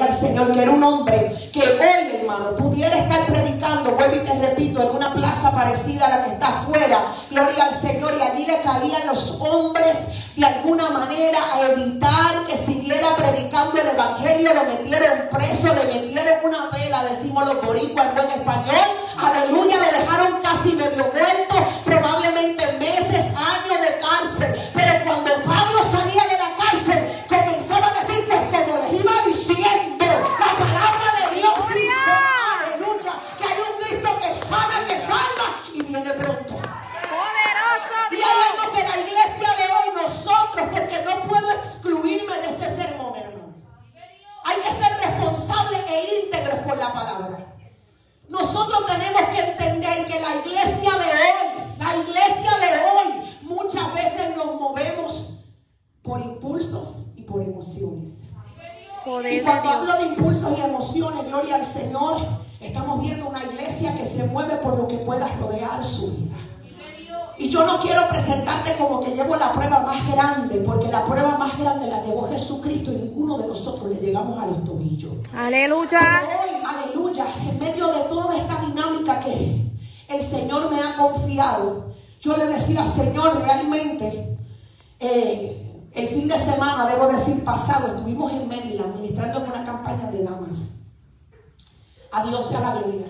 al Señor, que era un hombre que hoy, hermano, pudiera estar predicando, vuelvo y te repito, en una plaza parecida a la que está afuera, gloria al Señor, y allí le caían los hombres de alguna manera a evitar que siguiera predicando el Evangelio, lo metieron preso, le metieron una vela, decimos los boricuas en buen español, aleluya, lo dejaron casi medio muerto, probablemente meses, años de cárcel, pero cuando Pablo porque no puedo excluirme de este sermón, hermano. Hay que ser responsables e íntegros con la palabra. Nosotros tenemos que entender que la iglesia de hoy, la iglesia de hoy, muchas veces nos movemos por impulsos y por emociones. Y cuando hablo de impulsos y emociones, gloria al Señor, estamos viendo una iglesia que se mueve por lo que pueda rodear su vida. Y yo no quiero presentarte como que llevo la prueba más grande, porque la prueba más grande la llevó Jesucristo y ninguno de nosotros le llegamos a los tobillos. Aleluya. Hoy, aleluya, en medio de toda esta dinámica que el Señor me ha confiado, yo le decía, Señor, realmente, eh, el fin de semana, debo decir pasado, estuvimos en Maryland ministrando en una campaña de damas. A Dios sea la gloria.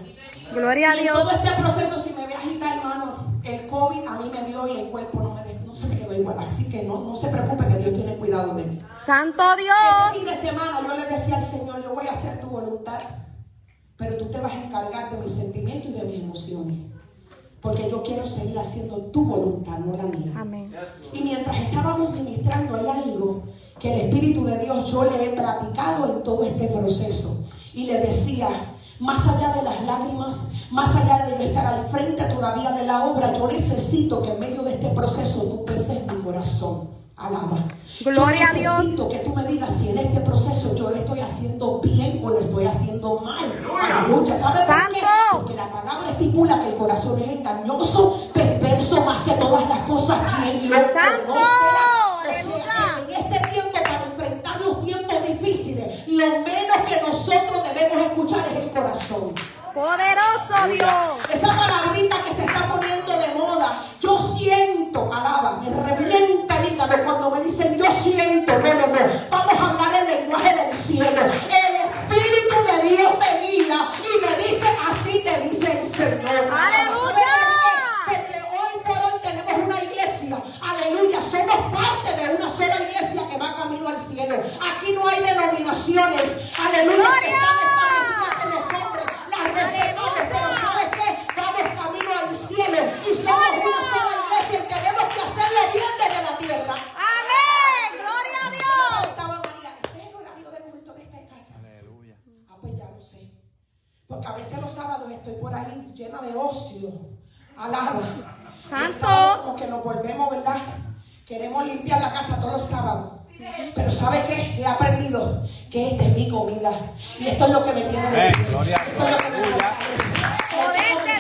Gloria a Y Dios. todo este proceso, si me ve agitar, hermano, el COVID a mí me dio y el cuerpo no, me de- no se me quedó igual. Así que no, no se preocupe que Dios tiene cuidado de mí. Santo El Dios. fin de semana yo le decía al Señor, yo voy a hacer tu voluntad, pero tú te vas a encargar de mis sentimientos y de mis emociones. Porque yo quiero seguir haciendo tu voluntad, no la mía. Amén. Y mientras estábamos ministrando, hay algo que el Espíritu de Dios yo le he platicado en todo este proceso. Y le decía, más allá de las lágrimas, más allá de yo estar al frente todavía de la obra, yo necesito que en medio de este proceso tú peses mi corazón. Alaba. Gloria a yo Dios. necesito que tú me digas si en este proceso yo lo estoy haciendo bien o lo estoy haciendo mal. Aleluya. ¿Sabes por qué? Porque la palabra estipula que el corazón es engañoso, perverso más que todas las cosas. Quien lo Santo. O sea, que en este tiempo, para enfrentar los tiempos difíciles, lo menos que nosotros debemos escuchar es el corazón. Poderoso Dios. Esa palabrita que se está poniendo de moda, yo siento, alaba, me revienta el hígado cuando me dicen yo siento, no, no, no, vamos a hablar el lenguaje del cielo. El Espíritu de Dios me guía y me dice, así te dice el Señor. ¡Aleluya! Iglesia, aleluya, somos parte de una sola iglesia que va camino al cielo. Aquí no hay denominaciones, aleluya, que están establecidas en los hombres, las respetamos, pero ¿sabes qué? Vamos camino al cielo y somos una sola iglesia y tenemos que hacerlo bien desde la tierra. Amén. Gloria a Dios. Estaba María, este es el horario de culto esta casa. Ah, pues ya lo sé. Porque a veces los sábados estoy por ahí llena de ocio. Alaba. Santo. sábado como que nos volvemos, ¿verdad? Queremos limpiar la casa todos los sábados. Pero ¿sabe qué? He aprendido que esta es mi comida. Y esto es lo que me tiene de pie. Gloria Esto es lo que me fortalece. Porque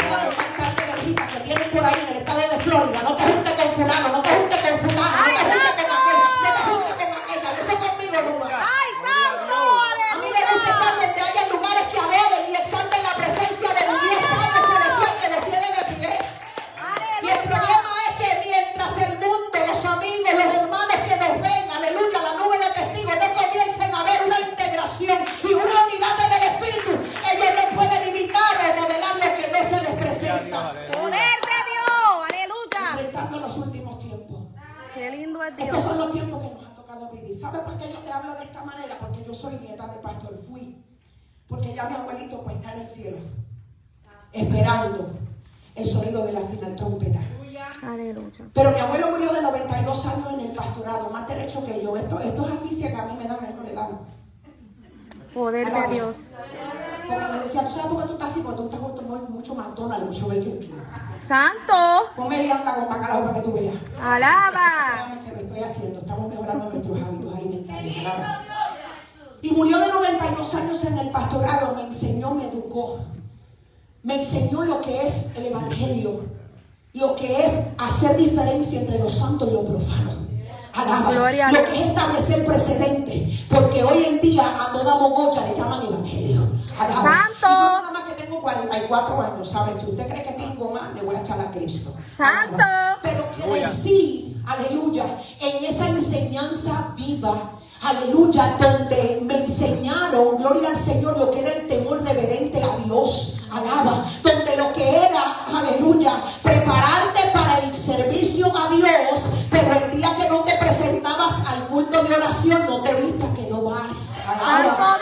alcalde Vergita que tienen por ahí en el estado de Florida. No te juntes con fulano, no te juntes con fulano, no ¡Ay, te juntes con santo! aquel, no te juntes con aquella. Eso conmigo no va. Ay, santo. A mí me gusta estar Aleluya. donde haya lugares que adoren y exalten la presencia de mi Dios Padre Celestial que nos tiene de pie. Y el Aleluya. problema es que mientras el mundo, los amigos, los hermanos que nos ven, aleluya, la nube de testigos, no comiencen a ver una integración y una unidad en el Espíritu, ellos no pueden imitar o modelar lo que no se les presenta. Poder de Dios. Aleluya. Enfrentando los últimos tiempos. Qué lindo es Estos Dios. son los tiempos que nos ha tocado vivir. ¿Sabe por qué yo te hablo de esta manera? Porque yo soy nieta de pastor, fui. Porque ya mi abuelito pues está en el cielo, esperando el sonido de la final trompeta. Aleluya. Pero mi abuelo murió de 92 años en el pastorado, más derecho que yo. Esto, estos aficias que a mí me dan, a él no le dan. Poder de Dios. Porque me decían, ¿tú sabes por qué tú estás así? Porque tú estás comiendo mucho McDonald's, mucho Burger King. Santo. Come vianda con bacalao para que tú veas. Alaba. Que lo estoy haciendo. Estamos mejorando nuestros hábitos alimentarios. Alaba. Y murió de 92 años en el pastorado. Me enseñó, me educó. Me enseñó lo que es el evangelio. Lo que es hacer diferencia entre lo santo y lo profano. Alaba. Gloria Lo que es establecer precedente. Porque hoy en día a toda mogolla le llaman evangelio. Alaba. Santo. Y yo nada más que tengo 44 años, ¿sabes? Si usted cree que tengo más, le voy a echar a Cristo. Santo. Pero crecí, aleluya, en esa enseñanza viva. Aleluya, donde me enseñaron, gloria al Señor, lo que era el temor reverente a Dios. Alaba, donde lo que era, aleluya, prepararte para el servicio a Dios, pero el día que no te presentabas al culto de oración, no te vistas que no vas. Alaba.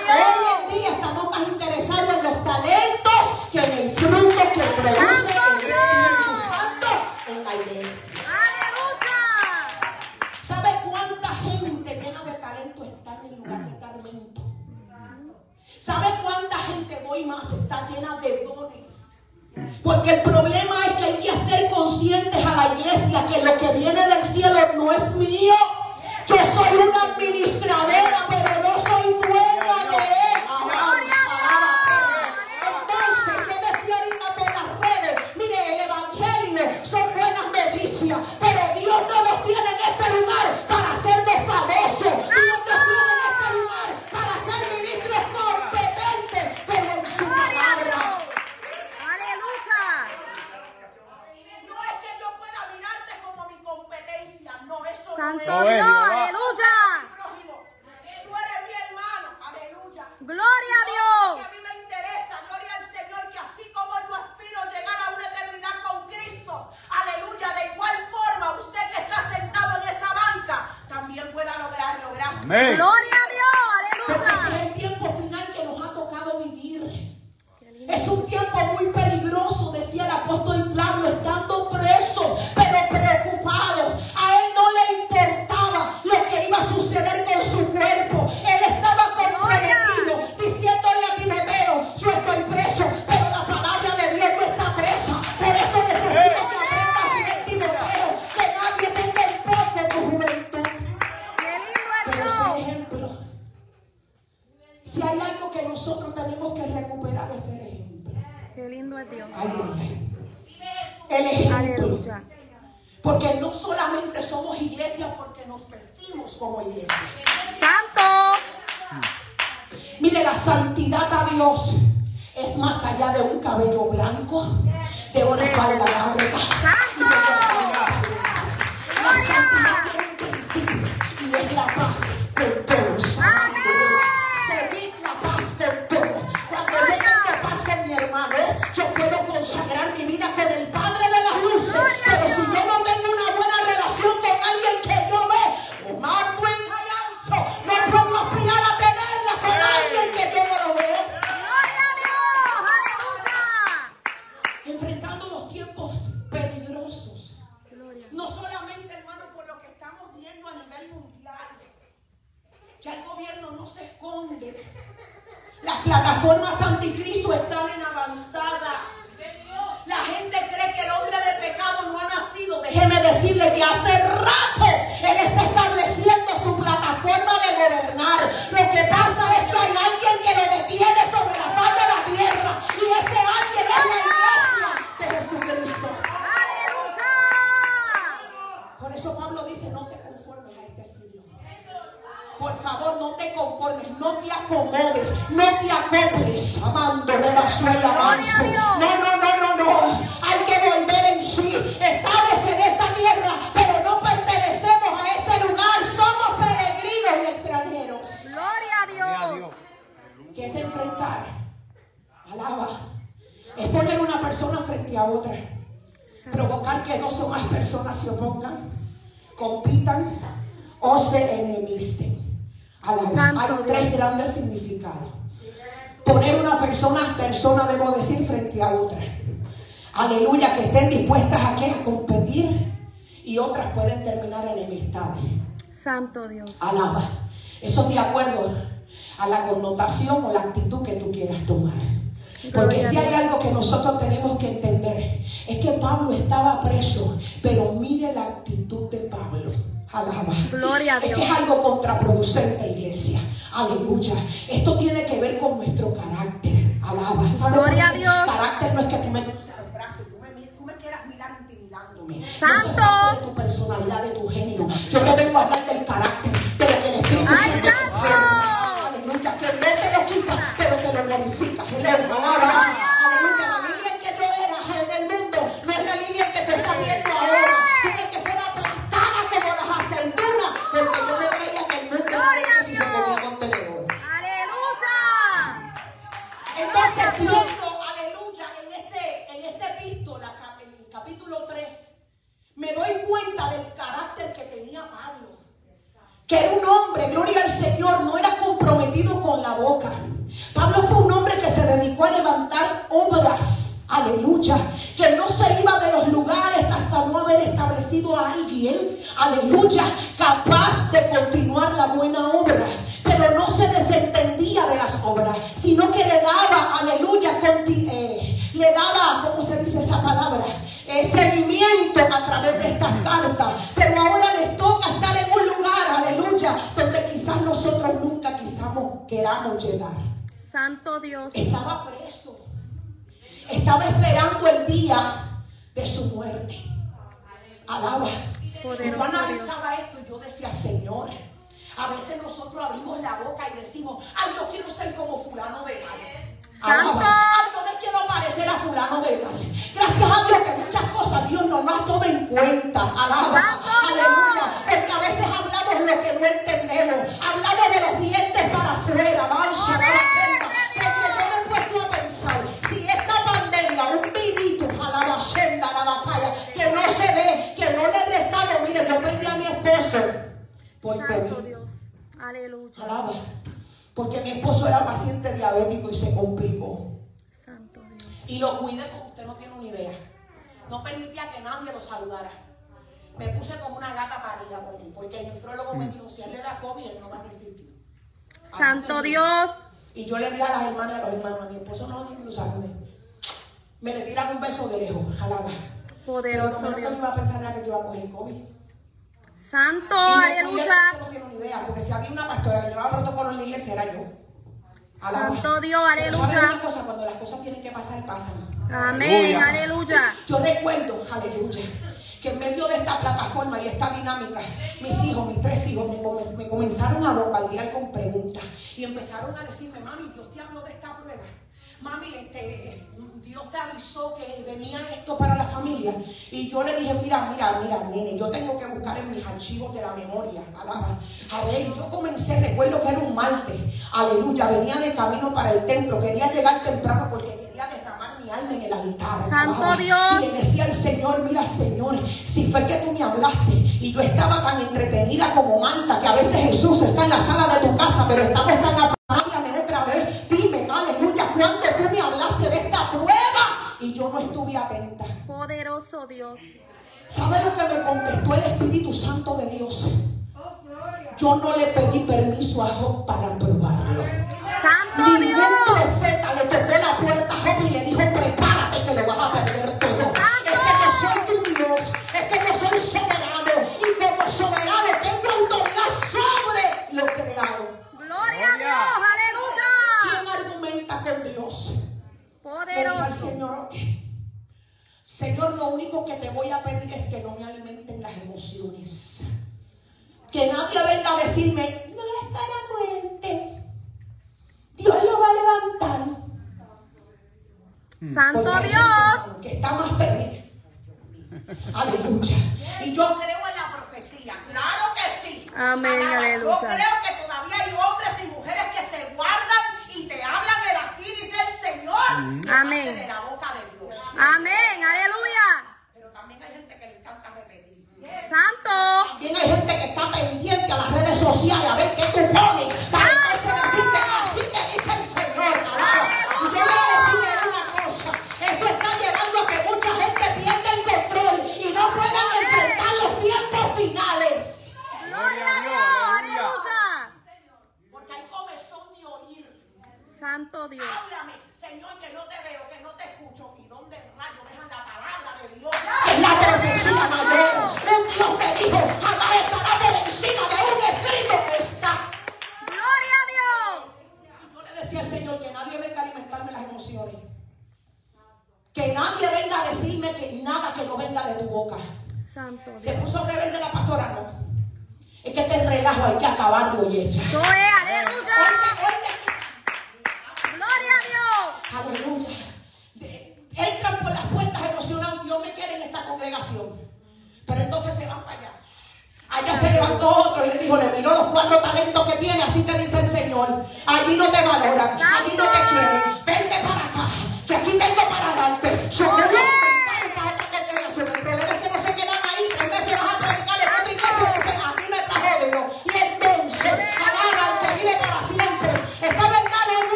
Tenemos que recuperar es el ejemplo. Qué lindo es Dios. Ay. El ejemplo. Aleluya. Porque no solamente somos iglesia porque nos vestimos como iglesia. Santo. Mire, la santidad a Dios es más allá de un cabello blanco, de una falda larga. y de una La santidad tiene un principio y es la paz con todos. Consagrar mi vida con el Padre de las luces. Pero si yo no tengo una buena relación con alguien que yo ve, Omar Buencayanzo, no puedo aspirar a tenerla con alguien que yo no lo veo. Gloria a Dios. Aleluya. Enfrentando los tiempos peligrosos. Gloria. No solamente, hermano, por lo que estamos viendo a nivel mundial. Ya el gobierno no se esconde. Las plataformas anticristo están en avanzada. La gente cree que el hombre de pecado no ha nacido. Déjeme decirle que hace rato él está estableciendo su plataforma de gobernar. Lo que pasa es que hay alguien que lo detiene sobre la faz de la tierra. Y ese alguien es la iglesia de Jesucristo. Aleluya. Por eso Pablo dice, no te conformes a este siglo. Por favor, no te conformes, no te acomodes, no te acoples. Amando, rebasuela, manso. No, no, no, no, no. Hay que volver en sí. Estamos en esta tierra, pero no pertenecemos a este lugar. Somos peregrinos y extranjeros. Gloria a Gloria a Dios. ¿Qué es enfrentar? Alaba. Es poner una persona frente a otra. Provocar que dos o más personas se opongan, compitan o se enemisten. Hay tres grandes significados. Poner una persona, persona debo decir, frente a otra. Aleluya, que estén dispuestas a, qué? a competir y otras pueden terminar enemistades. Santo Dios. Alaba. Eso es de acuerdo a la connotación o la actitud que tú quieras tomar. Porque si hay algo que nosotros tenemos que entender, es que Pablo estaba preso, pero mire la actitud de Pablo. Alaba. Gloria a Es Dios. que es algo contraproducente, iglesia. Aleluya. Esto tiene que ver con nuestro carácter. Alaba. ¿Sabe Gloria a? Dios. Carácter no es que tú me cruces los brazos, tú me, tú me quieras mirar intimidándome. Santo. No de tu personalidad, de tu genio. Yo te vengo a hablar del carácter, de lo que el Espíritu ¡Ay, Santo. Aleluya, que no te lo quita, pero te lo glorifica. Alaba. Aleluya, doy cuenta del carácter que tenía Pablo. Que era un hombre, gloria al Señor, no era comprometido con la boca. Pablo fue un hombre que se dedicó a levantar obras, aleluya, que no se iba de los lugares hasta no haber establecido a alguien, aleluya, capaz de continuar la buena obra. Pero no se desentendía de las obras, sino que le daba, aleluya, conti- eh, le daba, ¿cómo se dice esa palabra? Eh, seguimiento a través de estas cartas. Pero ahora les toca estar en un lugar, aleluya, donde quizás nosotros nunca quizamos, queramos llegar. Santo Dios. Estaba preso. Estaba esperando el día de su muerte. Alaba. Yo analizaba esto y yo decía, Señor, a veces nosotros abrimos la boca y decimos, ay, yo quiero ser como fulano de tal. Santo. Ay, yo me quiero parecer a fulano de tal. Gracias a Dios que muchas cosas Dios no nos toma en cuenta. Alaba. Aleluya. Porque a veces hablamos lo que no entendemos. Hablamos de los dientes para afuera. Vamos, porque yo me he puesto a pensar, si esta pandemia, un virito a la bachenda, a la batalla, que no se ve, que no le he restado, mire, yo perdí a mi esposo por Santo COVID. Dios. Aleluya. Alaba. Porque mi esposo era paciente diabético y se complicó. Santo Dios. Y lo cuidé como usted no tiene una idea. No permitía que nadie lo saludara. Me puse como una gata parida por él, porque el nefrólogo me dijo, si él le da COVID, él no va a resistir. Así Santo Dios. Y yo le dije a las hermanas, a los hermanos, a mi esposo no ni lo salude. Me le tiran un beso de lejos, alaba. Pero Poderoso menos que Dios. me iba a pensar era que yo iba a coger COVID. Santo. Aleluya. usted no tiene una idea, porque si había una pastora que llevaba protocolo en la iglesia, era yo. Alaba. Santo Dios, Pero ¿saben aleluya. una cosa? Cuando las cosas tienen que pasar, pasan. Amén. Aleluya. Yo recuerdo, aleluya, que en medio de esta plataforma y esta dinámica, mis hijos, mis tres hijos, me comenzaron a bombardear con preguntas y empezaron a decirme, mami, Dios te habló de esta prueba. Mami, este, Dios te avisó que venía esto para la familia. Y yo le dije, mira, mira, mira, nene, yo tengo que buscar en mis archivos de la memoria. Alaba. A ver, yo comencé, recuerdo que era un martes. Aleluya, venía de camino para el templo. Quería llegar temprano porque quería derramar mi alma en el altar. Santo Alaba. Dios. Y le decía al Señor, mira Señor, si fue que tú me hablaste y yo estaba tan entretenida como Marta, que a veces Jesús está en la sala de tu casa, pero estamos tan atenta. Poderoso Dios. ¿Sabe lo que me contestó el Espíritu Santo de Dios? Yo no le pedí permiso a Job para probarlo. Santo Ningún Dios. profeta le tocó la puerta a Job y le dijo, prepárate que lo vas a perder todo. Es que yo soy tu Dios, es que yo soy soberano y como soberano tengo autoridad sobre lo creado. Gloria a Dios. ¿Quién Aleluya. argumenta con Dios? Poderoso. Señor, ok. Señor, lo único que te voy a pedir es que no me alimenten las emociones. Que nadie venga a decirme, no es para muerte. Dios lo va a levantar. Santo Porque Dios. Que está más perdido. Aleluya. Y yo creo en la profecía. Claro que sí. Amén, aleluya. Yo creo que todavía hay hombres y mujeres que se guardan y te hablan el así, dice el Señor. de Amén. parte De la boca de Dios. Amén. Aleluya. Pero también hay gente que le encanta repetir. Santo. También hay gente que está pendiente a las redes sociales a ver qué tú pones. Para entonces decirte así te dice el Señor. Y yo voy a decirle una cosa. Esto está llevando a que mucha gente pierda el control y no puedan enfrentar los tiempos finales. Gloria a Dios. Aleluya. Porque hay comezón de oír. Santo Dios. Háblame, Señor, te que no yet.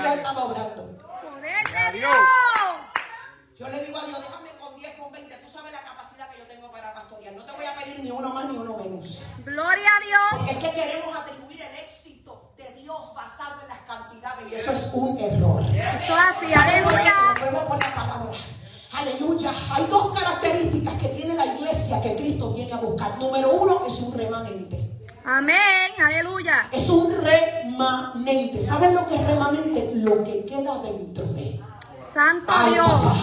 Iglesia porque Dios estaba obrando. Poder de a Dios. Yo le digo a Dios, déjame con 10, con 20. Tú sabes la capacidad que yo tengo para pastorear. No te voy a pedir ni uno más ni uno menos. Gloria a Dios. Es que queremos atribuir el éxito de Dios basado en las cantidades y eso es un error. Eso así. Aleluya. Nos por la palabra. Aleluya. Hay dos características que tiene la iglesia que Cristo viene a buscar. Número uno es un remanente. Amén. Aleluya. Es un remanente. ¿Saben lo que es remanente? Lo que queda dentro de. Santo Ay, Dios. papá.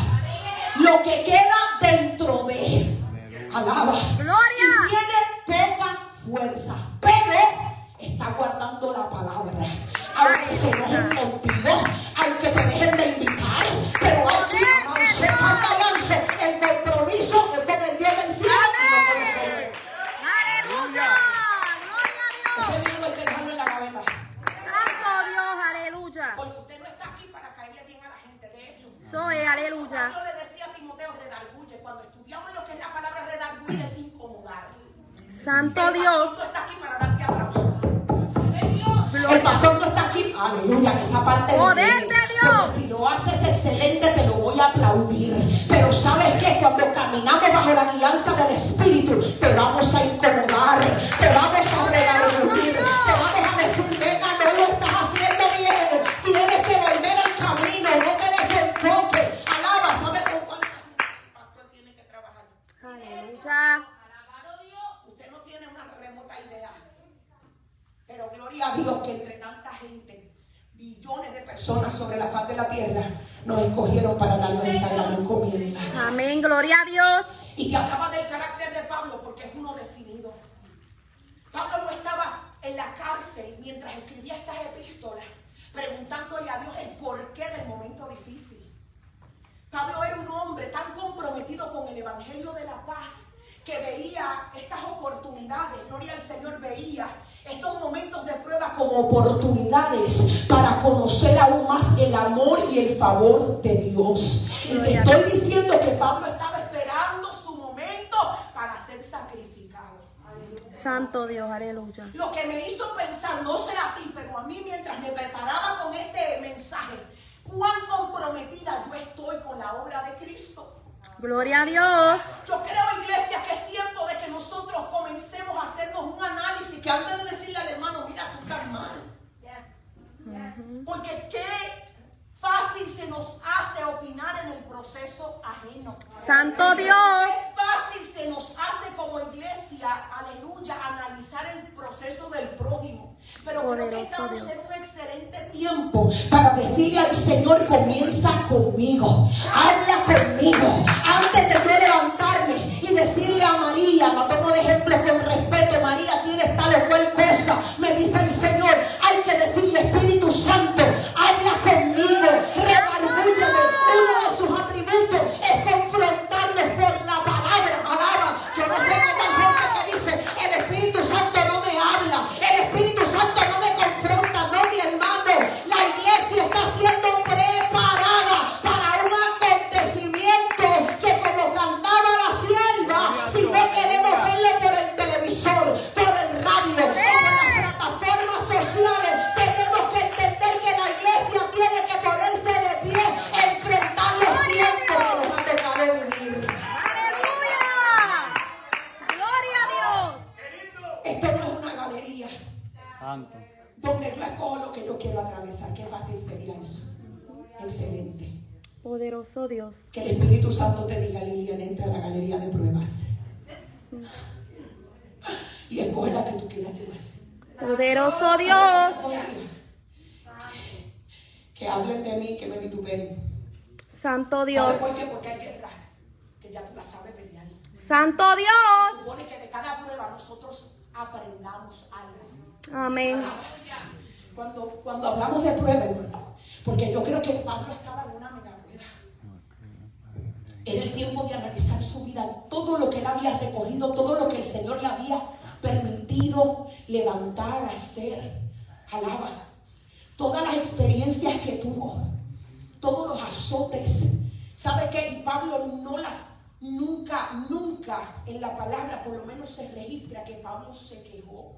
Lo que queda dentro de. Alaba. Gloria. Y tiene poca fuerza. Pero está guardando la palabra. Aunque se enojen contigo, aunque te dejen de invitar, pero hay que Aleluya. Porque usted no está aquí para caerle bien a la gente. De hecho, Eso es. Aleluya. Pablo le decía a Timoteo, redarguye. Cuando estudiamos lo que es la palabra redarguye, es incomodar. Santo El Dios. pastor no está aquí para darte aplauso. El pastor no está aquí, aleluya, en esa parte Poder de Dios. Porque si lo haces excelente, te lo voy a aplaudir. Pero ¿sabes qué? Cuando caminamos bajo la guianza del Espíritu, te vamos a incomodar, te vamos a redarguir, te vamos a Aleluya. Usted no tiene una remota idea. Pero gloria a Dios que entre tanta gente, billones de personas sobre la faz de la tierra, nos escogieron para darnos esta gran encomienda. Amén. Gloria a Dios. Y te hablaba del carácter de Pablo porque es uno definido. Pablo no estaba en la cárcel mientras escribía estas epístolas, preguntándole a Dios el porqué del momento difícil. Pablo era un hombre tan comprometido con el Evangelio de la paz que veía estas oportunidades, gloria al Señor, veía estos momentos de prueba como oportunidades para conocer aún más el amor y el favor de Dios. Y te estoy diciendo que Pablo estaba esperando su momento para ser sacrificado. Santo Dios. Aleluya. Lo que me hizo pensar, no sé a ti, pero a mí mientras me preparaba con este mensaje, cuán comprometida yo estoy con la obra de Cristo. Gloria a Dios. Yo creo, iglesia, que es tiempo de que nosotros comencemos a hacernos un análisis, que antes de decirle al hermano, mira, tú estás mal. Porque qué fácil se nos hace opinar en el proceso ajeno. Santo Dios. Fácil se nos hace como iglesia, aleluya, analizar el proceso del prójimo. Pero creo que estamos Dios. en un excelente tiempo para decirle al Señor, comienza conmigo, habla conmigo. Antes de yo levantarme y decirle a María, la tomo de ejemplo con respeto, María tienes tal o cual cosa, me dice el Señor, hay que decirle Espíritu Santo, habla conmigo, Dios. Uno de sus atributos es confrontarnos por la palabra. Alaba. Yo no sé qué tal gente que dice, el Espíritu Santo no me habla. El Espíritu Santo no me confronta. No, mi hermano. La iglesia está siendo. Y escoge la que tú quieras llevar. Poderoso Dios. Que hablen de mí, que me vituperen. Santo ¿Sabes Dios. por qué? Porque hay guerra. Que ya tú la sabes pelear. Santo Dios. Supone que de cada prueba nosotros aprendamos algo. Amén. Cuando, cuando hablamos de prueba, hermano, porque yo creo que Pablo estaba en una. Era el tiempo de analizar su vida, todo lo que él había recogido, todo lo que el Señor le había permitido levantar, hacer. Alaba. Todas las experiencias que tuvo, todos los azotes. ¿Sabe qué? Y Pablo no las, nunca, nunca en la palabra, por lo menos se registra que Pablo se quejó.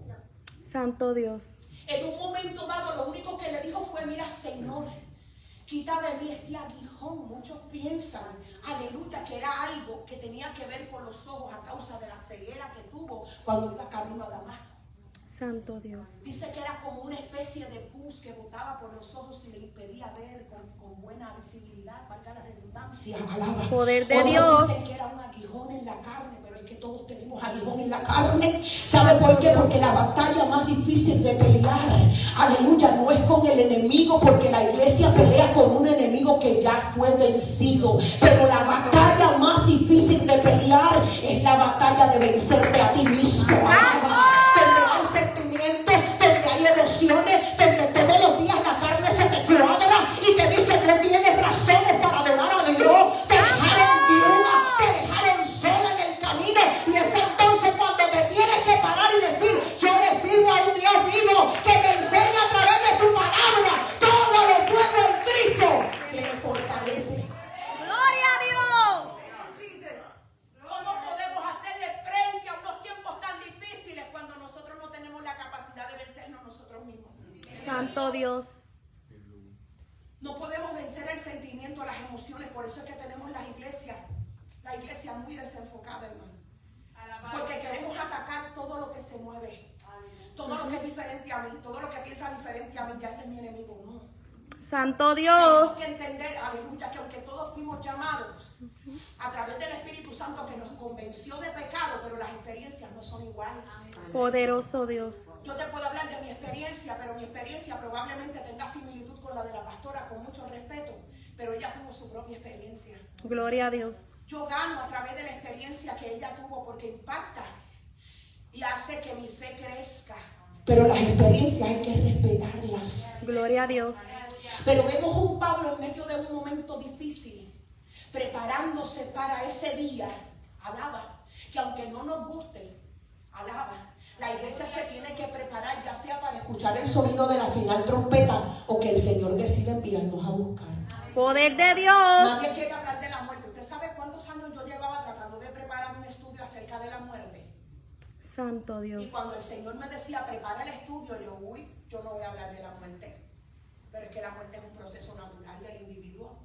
Santo Dios. En un momento dado, lo único que le dijo fue, mira, Señor, quita de mí este aguijón. Muchos piensan, aleluya, que era algo que tenía que ver con los ojos a causa de la ceguera que tuvo cuando iba camino a Damasco. Santo Dios. Dice que era como una especie de pus que botaba por los ojos y le impedía ver con, con buena visibilidad, valga la redundancia. Alaba. Poder de Otros Dios. Dicen que era un aguijón en la carne, pero es que todos tenemos aguijón en la carne. ¿Sabe por qué? Porque la batalla más difícil de pelear, aleluya, no es con el enemigo, porque la iglesia pelea con un enemigo que ya fue vencido. Pero la batalla más difícil de pelear es la batalla de vencerte a ti mismo. Alaba. Donde hay sentimientos, donde hay emociones, donde todos los días la carne se te cuadra y te dice no tienes razones para adorar a Dios. Te dejaron viuda, te dejaron sola en el camino. Y es entonces cuando te tienes que parar y decir, yo le sigo a un Dios vivo que me enseña a través de su palabra todo lo puedo en Cristo que me fortalece. Gloria a Dios. ¿Cómo podemos hacerle frente a unos tiempos tan difíciles cuando nosotros no tenemos la capacidad de vencernos nosotros mismos? Santo Dios. No podemos vencer el sentimiento, las emociones, por eso es que tenemos las iglesias, la iglesia muy desenfocada, hermano. Porque queremos atacar todo lo que se mueve, todo lo que es diferente a mí, todo lo que piensa diferente a mí, ya es mi enemigo, no. Santo Tenemos Dios. que entender, aleluya, que aunque todos fuimos llamados a través del Espíritu Santo que nos convenció de pecado, pero las experiencias no son iguales. Poderoso Dios. Yo te puedo hablar de mi experiencia, pero mi experiencia probablemente tenga similitud con la de la pastora, con mucho respeto, pero ella tuvo su propia experiencia. Gloria a Dios. Yo gano a través de la experiencia que ella tuvo porque impacta y hace que mi fe crezca. Pero las experiencias hay que respetarlas. Gloria a Dios. Pero vemos un Pablo en medio de un momento difícil, preparándose para ese día. Alaba. Que aunque no nos guste, alaba. La iglesia se tiene que preparar, ya sea para escuchar el sonido de la final trompeta o que el Señor decida enviarnos a buscar. Poder de Dios. Nadie quiere hablar de la muerte. ¿Usted sabe cuántos años yo llevaba tratando de preparar un estudio acerca de la muerte? Santo Y Dios. cuando el Señor me decía, prepara el estudio, yo, uy, yo no voy a hablar de la muerte. Pero es que la muerte es un proceso natural del individuo.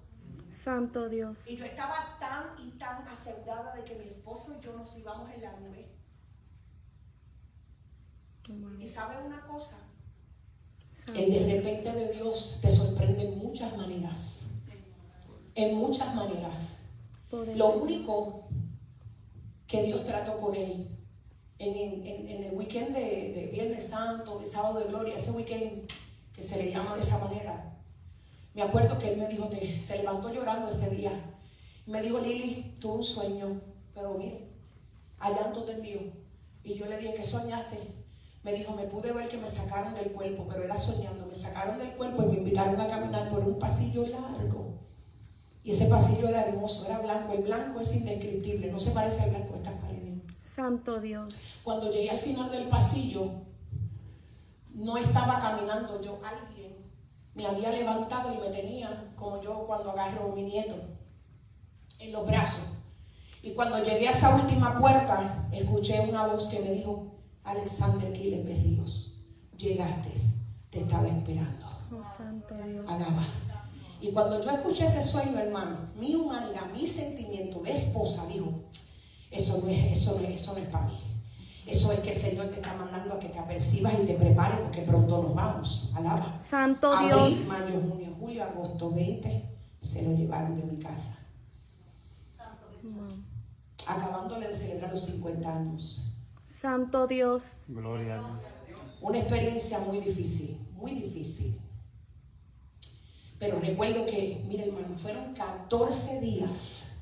Santo Dios. Y yo estaba tan y tan asegurada de que mi esposo y yo nos íbamos en la nube. Y sabe una cosa, el de repente de Dios te sorprende en muchas maneras. En muchas maneras. Lo único que Dios trató con él en, en- en- el weekend de, de Viernes Santo, de Sábado de Gloria, ese weekend que se le llama de esa manera. Me acuerdo que él me dijo, te- se levantó llorando ese día. Me dijo, Lili, tuve un sueño, pero mire, a llanto te envío. Y yo le dije, ¿qué soñaste? Me dijo, me pude ver que me sacaron del cuerpo, pero era soñando. Me sacaron del cuerpo y me invitaron a caminar por un pasillo largo. Y ese pasillo era hermoso, era blanco. El blanco es indescriptible, no se parece al blanco de estas paredes. Santo Dios. Cuando llegué al final del pasillo, no estaba caminando yo, alguien me había levantado y me tenía, como yo cuando agarro a mi nieto, en los brazos. Y cuando llegué a esa última puerta, escuché una voz que me dijo, Alexander Quiles Berríos, llegaste, te estaba esperando. Oh, Santo Dios. Alaba. Y cuando yo escuché ese sueño, hermano, mi humanidad, mi sentimiento de esposa dijo, eso no es, eso no es, eso no es para mí. Eso es que el Señor te está mandando a que te apercibas y te prepares porque pronto nos vamos. Alaba. Santo Abril, Dios. mayo, junio, julio, agosto 20 se lo llevaron de mi casa. Acabándole de celebrar los 50 años. Santo Dios. Gloria a Dios. Una experiencia muy difícil, muy difícil. Pero recuerdo que, mire hermano, fueron 14 días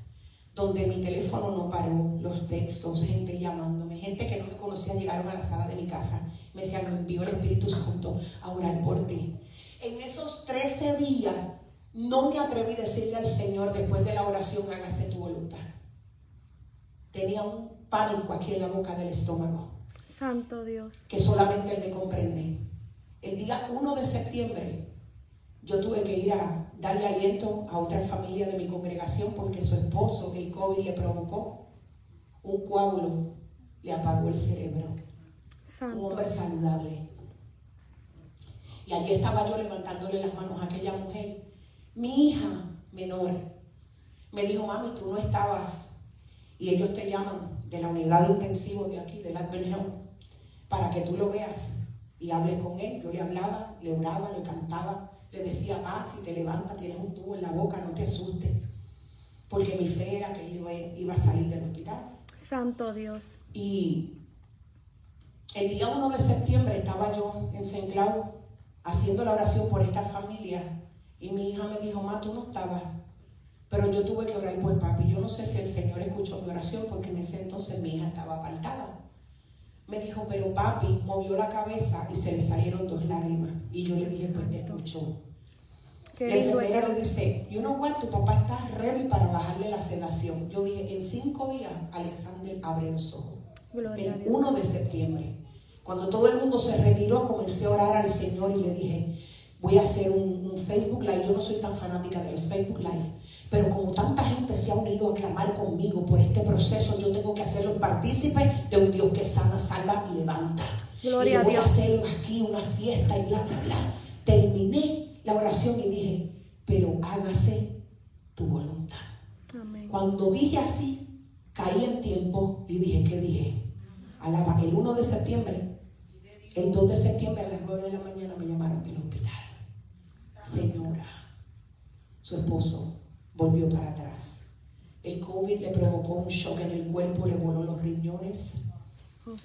donde mi teléfono no paró, los textos, gente llamándome, gente que no me conocía llegaron a la sala de mi casa. Me decían, me envió el Espíritu Santo a orar por ti. En esos 13 días no me atreví a decirle al Señor después de la oración, hágase tu voluntad. Tenía un pánico aquí en la boca del estómago Santo Dios. que solamente Él me comprende. El día 1 de septiembre yo tuve que ir a darle aliento a otra familia de mi congregación porque su esposo, el COVID, le provocó un coágulo, le apagó el cerebro. Un hombre saludable. Y allí estaba yo levantándole las manos a aquella mujer. Mi hija menor me dijo, mami, tú no estabas. Y ellos te llaman de la unidad de intensivo de aquí, del Advent para que tú lo veas. Y hablé con él. Yo le hablaba, le oraba, le cantaba. Le decía, ah, si te levantas, tienes un tubo en la boca, no te asustes. Porque mi fe era que iba, iba a salir del hospital. Santo Dios. Y el día 1 de septiembre estaba yo en Saint Cloud haciendo la oración por esta familia y mi hija me dijo, ma, tú no estabas, pero yo tuve que orar por papi. Yo no sé si el Señor escuchó mi oración porque en ese entonces mi hija estaba apartada. Me dijo, pero papi movió la cabeza y se le salieron dos lágrimas. Y yo le dije, pues te escuchó. Qué La enfermera le dice, you know what, tu papá está ready para bajarle la sedación. Yo dije, en cinco días, Alexander abre los ojos Gloria el Dios. 1 de septiembre. Cuando todo el mundo se retiró, comencé a orar al Señor y le dije, voy a hacer un, un Facebook Live. Yo no soy tan fanática de los Facebook Live, pero como tanta gente se ha unido a clamar conmigo por este proceso, yo tengo que hacerlos partícipes de un Dios que sana, salva y levanta. Gloria y yo a voy Dios. a hacer aquí una fiesta y bla, bla, bla. Terminé la oración y dije, pero hágase tu voluntad. Amén. Cuando dije así, caí en tiempo y dije, ¿qué dije? Alaba, el 1 de septiembre, el 2 de septiembre a las 9 de la mañana me llamaron del hospital. Señora, su esposo volvió para atrás. El COVID le provocó un shock en el cuerpo, le voló los riñones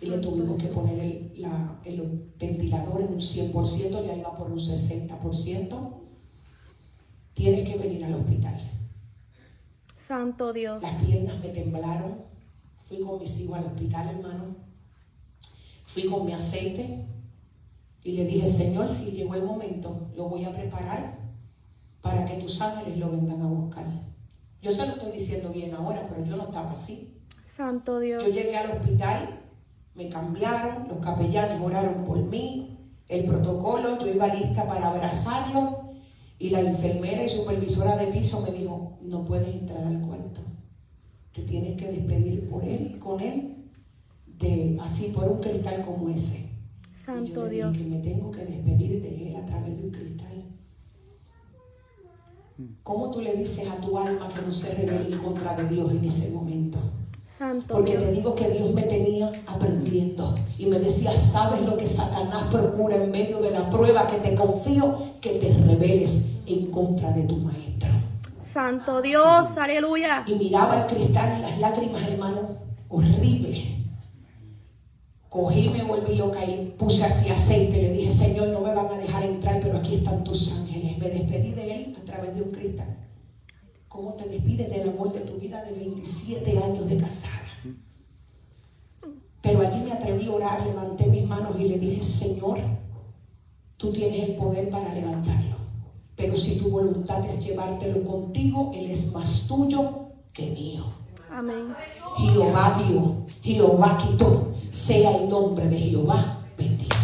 y le tuvimos que poner el, la- el ventilador en un 100%, ya iba por un 60%. Tienes que venir al hospital. Santo Dios. Las piernas me temblaron. Fui con mis hijos al hospital, hermano. Fui con mi aceite y le dije, Señor, si llegó el momento, lo voy a preparar para que tus ángeles lo vengan a buscar. Yo se lo estoy diciendo bien ahora, pero yo no estaba así. Santo Dios. Yo llegué al hospital, me cambiaron, los capellanes oraron por mí, el protocolo, yo iba lista para abrazarlo y la enfermera y supervisora de piso me dijo, no puedes entrar al cuarto, te tienes que despedir por él, con él, de así por un cristal como ese. Yo Santo dije Dios. que me tengo que despedir de él a través de un cristal. ¿Cómo tú le dices a tu alma que no se revele en contra de Dios en ese momento? Santo Porque te digo que Dios me tenía aprendiendo y me decía, ¿sabes lo que Satanás procura en medio de la prueba que te confío? Que te rebeles en contra de tu maestro. Santo Dios. Aleluya. Y miraba el cristal y las lágrimas, hermano, horrible. Cogí, me volví loca y puse así aceite. Le dije, Señor, no me van a dejar entrar, pero aquí están tus ángeles. Me despedí de él a través de un cristal. ¿Cómo te despides del amor de tu vida de 27 años de casada? Pero allí me atreví a orar, levanté mis manos y le dije, Señor, tú tienes el poder para levantarlo. Pero si tu voluntad es llevártelo contigo, Él es más tuyo que mío. Amén. Jehová dio, Jehová quitó, sea el nombre de Jehová bendito.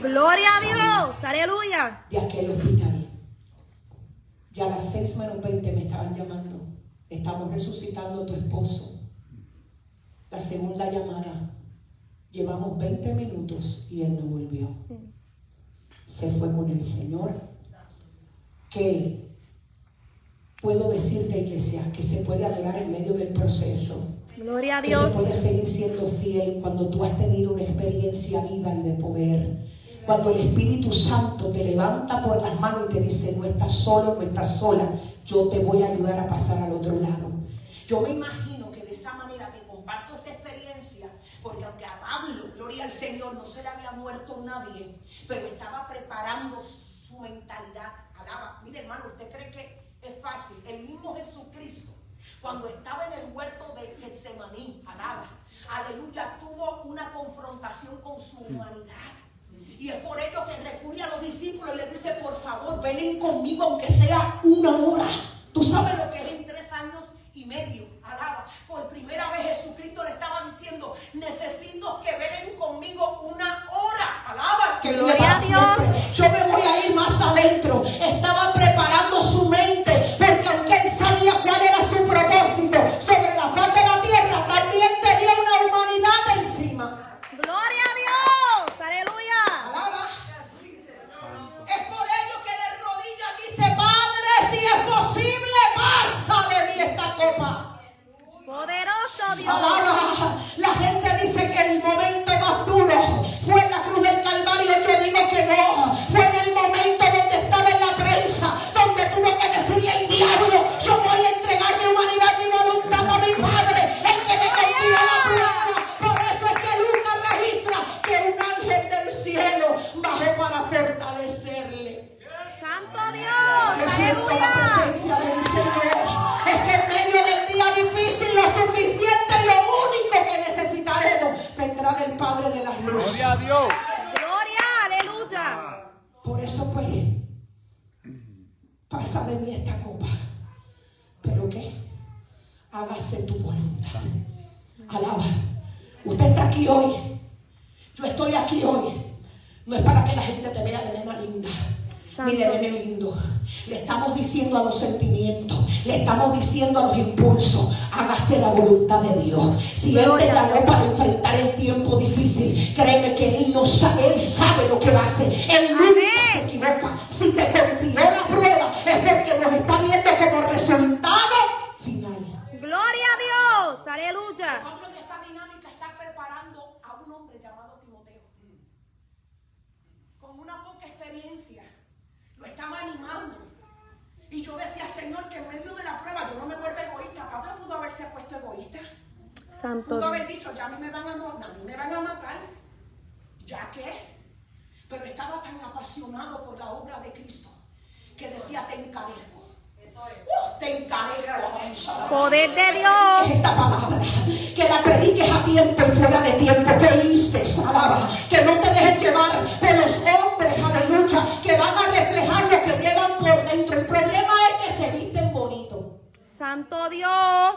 Gloria a Dios. Aleluya. De aquel hospital. Ya a las 6 menos 20 me estaban llamando. Estamos resucitando a tu esposo. La segunda llamada. Llevamos 20 minutos y él no volvió. Se fue con el Señor. Que puedo decirte, iglesia, que se puede adorar en medio del proceso. Gloria a que se Dios. puede seguir siendo fiel cuando tú has tenido una experiencia viva y de poder. Cuando el Espíritu Santo te levanta por las manos y te dice, no estás solo, no estás sola, yo te voy a ayudar a pasar al otro lado. Yo me imagino que de esa manera te comparto esta experiencia, porque aunque a Pablo, gloria al Señor, no se le había muerto nadie, pero estaba preparando su mentalidad. Alaba, mire hermano, ¿usted cree que es fácil? El mismo Jesucristo cuando estaba en el huerto de Getsemaní, alaba, aleluya, tuvo una confrontación con su humanidad. Y es por ello que recurre a los discípulos y les dice, por favor, velen conmigo aunque sea una hora. Tú sabes lo Aleluya. Pablo en esta dinámica está preparando a un hombre llamado Timoteo. Con una poca experiencia. Lo estaba animando. Y yo decía, Señor, que en medio de la prueba yo no me vuelvo egoísta. Pablo pudo haberse puesto egoísta. Santo Pudo haber dicho, ya a mí me van a, a mí me van a matar. ¿Ya qué? Pero estaba tan apasionado por la obra de Cristo que decía, te encarezco. Poder de Dios. esta palabra, que la prediques a tiempo y fuera de tiempo, que instes, alaba, que no te dejes llevar por los hombres, aleluya, que van a reflejar lo que llevan por dentro. El problema es que se visten bonito. Santo Dios.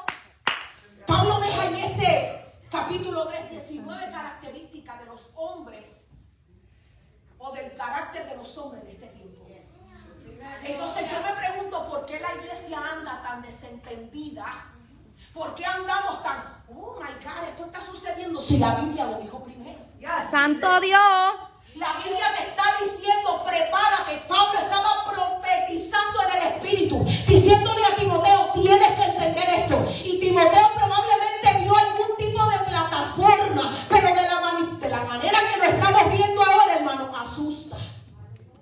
Pablo deja en este capítulo 3, 19 características de los hombres o del carácter de los hombres de este tiempo. Entonces yo me pregunto por qué la iglesia anda tan desentendida. ¿Por qué andamos tan, oh my God, esto está sucediendo? Si la Biblia lo dijo primero. Santo Dios. La Biblia te está diciendo, prepárate. Pablo estaba profetizando en el Espíritu, diciéndole a Timoteo, tienes que entender esto. Y Timoteo probablemente vio algún tipo de plataforma, pero de la, mani- de la manera que lo estamos viendo ahora, hermano, asusta.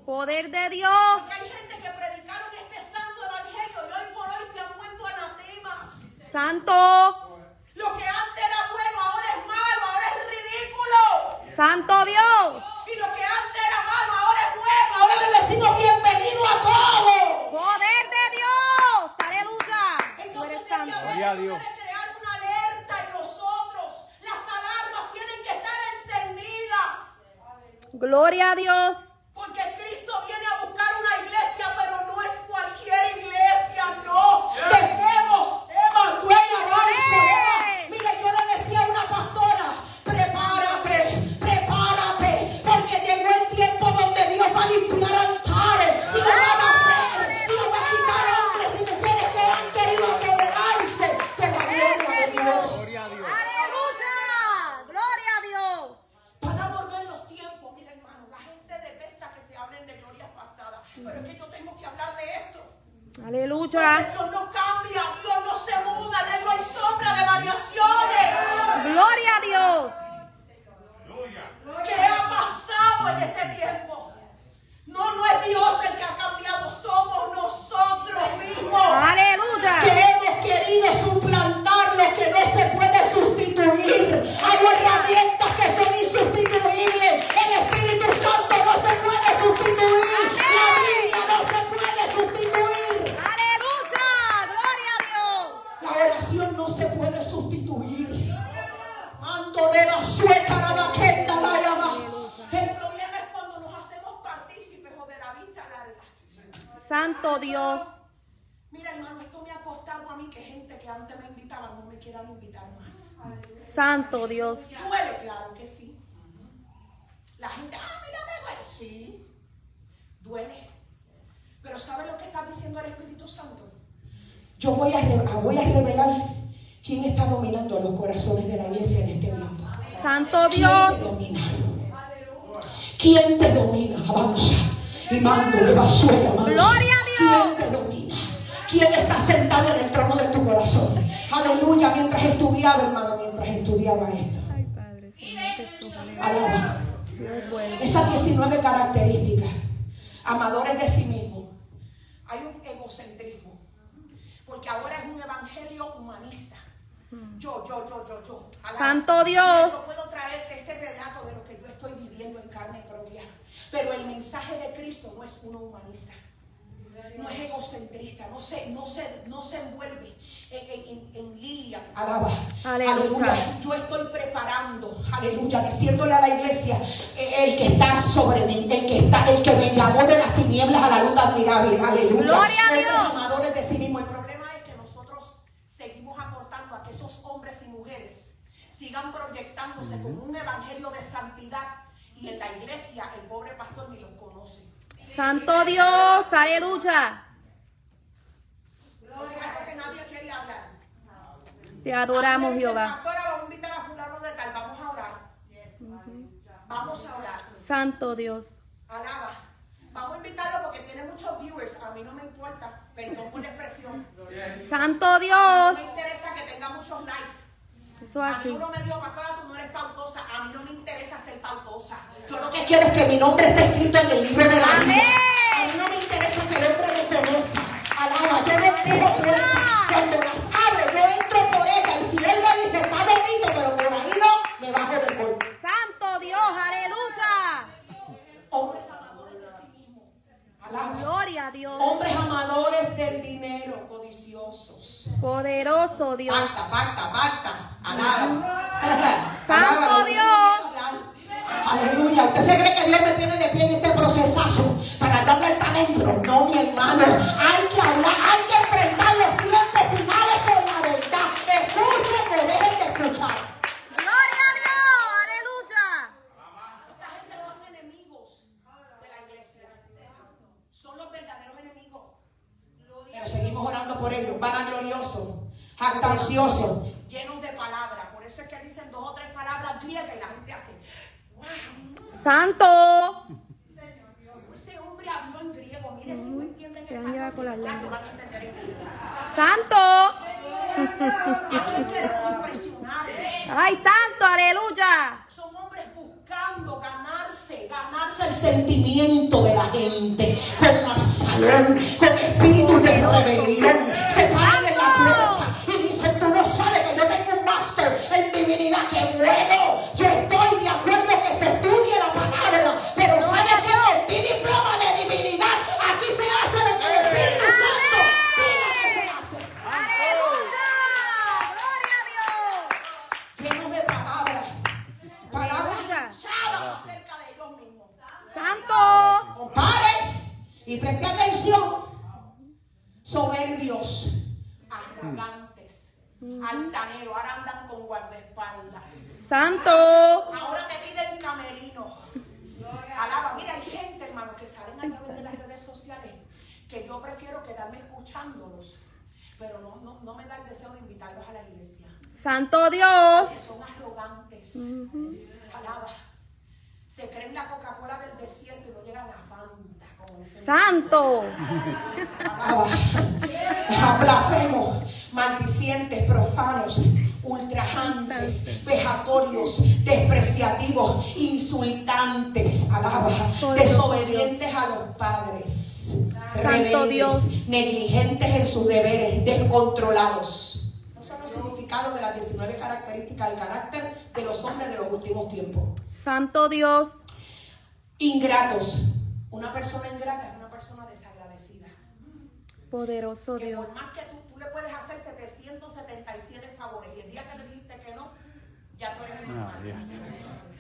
Poder de Dios. Porque hay gente que predicaron este santo evangelio y hoy por hoy se han vuelto anatemas. Santo. Lo que antes era bueno, ahora es malo, ahora es ridículo. Santo Dios. Y lo que antes era malo, ahora es bueno. Ahora le decimos bienvenido a todos. Poder de Dios. Aleluya. Tú Entonces eres debe santo. haber, Gloria a debe Dios. crear una alerta en nosotros. Las alarmas tienen que estar encendidas. Gloria a Dios. Dios. Duele, claro que sí. La gente, ah, mira, me duele. Sí, duele. Pero ¿sabe lo que está diciendo el Espíritu Santo? Yo voy a, re- voy a revelar quién está dominando los corazones de la iglesia en este tiempo. Santo ¿Quién te Dios. domina? ¿Quién te domina? Avanza. Y mando basura, avanza. Gloria a Dios. ¿Quién está sentado en el trono de tu corazón? Aleluya. Mientras estudiaba, hermano, mientras estudiaba esto. Ay, Padre. Alaba. Esas 19 características, amadores de sí mismos, hay un egocentrismo, porque ahora es un evangelio humanista. Yo, yo, yo, yo, yo. Alaba. Santo Dios. Yo puedo traerte este relato de lo que yo estoy viviendo en carne propia, pero el mensaje de Cristo no es uno humanista. No es egocentrista, no se, no se, no se envuelve en, en, en, en lilia. Alaba. Aleluya. Yo estoy preparando, aleluya, diciéndole a la iglesia, eh, el que está sobre mí, el que está, el que me llamó de las tinieblas a la luz admirable, aleluya. Gloria a Dios. amadores de sí mismo. El problema es que nosotros seguimos aportando a que esos hombres y mujeres sigan proyectándose con un evangelio de santidad y en la iglesia el pobre pastor ni los conoce. Santo Dios. Aleluya. Te adoramos, Jehová. Vamos a orar. Vamos a orar. Santo Dios. Alaba. Vamos a invitarlo porque tiene muchos viewers. A mí no me importa. Perdón por la expresión. Santo No Dios. me interesa que tenga muchos likes. Eso A mí así. uno me dijo, pastora, tú no eres pautosa. A mí no me interesa ser pautosa. Yo lo que quiero es que mi nombre esté escrito en el libro de la vida. A mí no me interesa que el hombre me conozca. Alaba, yo empujo puertas. Cuando las abre, yo entro por ella. Y si él me dice, está bonito, pero por ahí no, me bajo del golpe. Santo Dios. Aleluya. Hombres amadores de sí mismos. Alaba. Gloria a Dios. Hombres amadores del dinero, codiciosos. Poderoso Dios. Pacta, pacta, pacta. Alaba. Santo Dios. Aleluya. ¿Usted se cree que Dios me tiene de pie en este procesazo para darle para adentro? No, mi hermano que hablar, hay que enfrentar los tiempos finales con la verdad. Escuchen o dejen de escuchar. Gloria a Dios. Aleluya. Esta gente son enemigos de la iglesia. Son los verdaderos enemigos. Pero seguimos orando por ellos. Vanagloriosos, jactanciosos, llenos de palabras. Por eso es que dicen dos o tres palabras griegas y la gente hace. Santo. Ese hombre habló en griego. Mire, si no entienden Se van a llevar por las ¿cuándo lenguas. van a entender en griego? Santo. ¿A quién queremos impresionar? Ay, santo. Aleluya. Son hombres buscando ganarse, ganarse el sentimiento de la gente. Con Absalón, con espíritu de rebelión. Se paran en la puerta y dicen, tú no sabes que yo tengo un máster en divinidad. ¡Qué bueno! Y preste atención. Soberbios, arrogantes, altaneros, ahora andan con guardaespaldas. Santo. Ahora te piden camerino. Alaba, mira, hay gente, hermano, que salen a través de las redes sociales que yo prefiero quedarme escuchándolos, pero no, no, no me da el deseo de invitarlos a la iglesia. Santo Dios. Que son arrogantes. Alaba. Se creen la Coca-Cola del desierto y no llegan a Fanta. Santo. Alaba. Blasfemos, maldicientes, profanos, ultrajantes, vejatorios, despreciativos, insultantes, alaba, Poderoso desobedientes a los padres, rebeldes, negligentes en sus deberes, descontrolados. Significados de las 19 características del carácter de los hombres de los últimos tiempos. Santo Dios. Ingratos. Una persona ingrata es una persona desagradecida. Poderoso Que Dios. por más que tú, tú le puedes hacer 777 favores y el día que le dijiste que no, ya tú eres el más malo.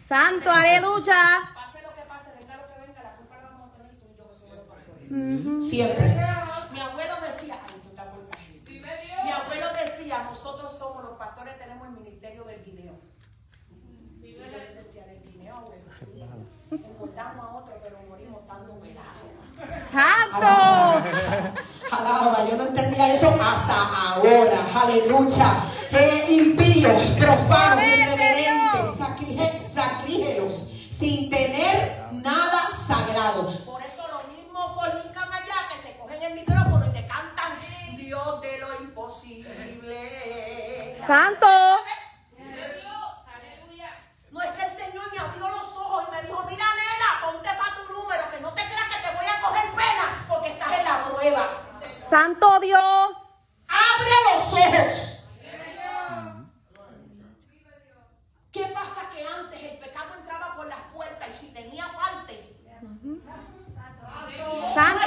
Santo, aleluya. Pase lo que pase, venga lo que venga, la culpa la vamos a tener tú y yo que somos los pastores. Siempre. Mi abuelo decía, Mi abuelo decía, nosotros somos los pastores, tenemos el ministerio del guineo. Y yo le decía, del guineo, abuelo, sí. Engordamos a otro, pero morimos estando pelados. Santo. Alaba, yo no entendía eso hasta ahora. Aleluya. Eh, impíos, profanos, irreverentes, Dios. sacríge- sacrílegos, sin tener nada sagrado. Por eso los mismos fornican allá que se cogen el micrófono Dios de lo imposible. Santo. No es que el Señor me abrió los ojos y me dijo, mira nena, ponte para tu número, que no te creas que te voy a coger pena porque estás en la prueba. Santo Dios. Abre los ojos. ¿Qué pasa que antes el pecado entraba por las puertas y si tenía parte? Santo.